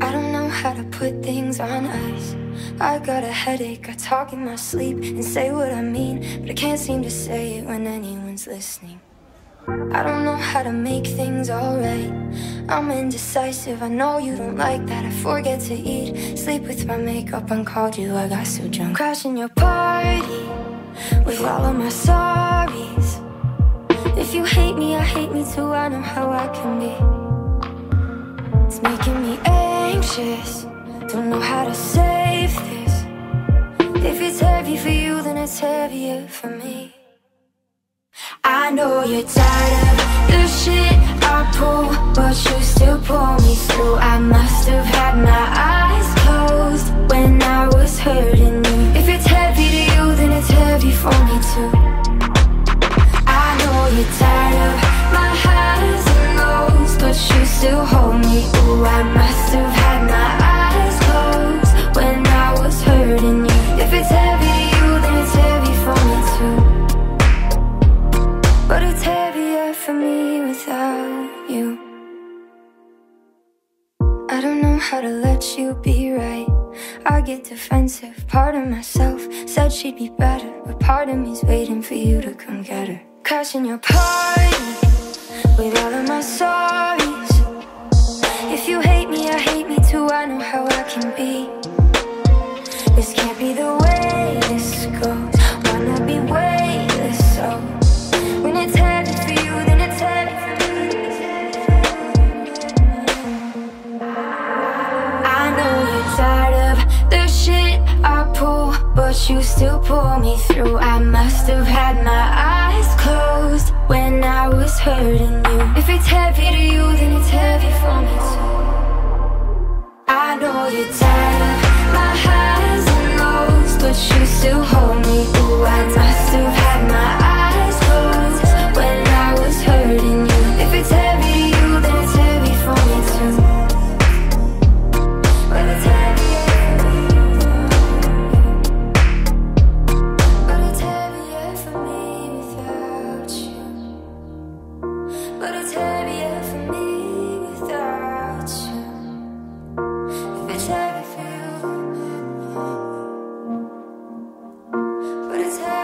I don't know how to put things on ice. I got a headache, I talk in my sleep and say what I mean, but I can't seem to say it when anyone's listening. I don't know how to make things alright. I'm indecisive, I know you don't like that. I forget to eat, sleep with my makeup on, called you, I got so drunk. Crashing your party with all of my sorries. If you hate me, I hate me too, I know how I can be. It's making me anxious, don't know how to save this. If it's heavy for you, then it's heavier for me. I know you're tired of how to let you be right. I get defensive, part of myself Said she'd be better But part of me's waiting for you to come get her. Crashing your party With all of my sorries If you hate me, I hate me too I know how I can be. This can't be the way you still pull me through. I must have had my eyes closed when I was hurting you. If it's heavy to you, then it's heavy for me too. I know you're tired his head.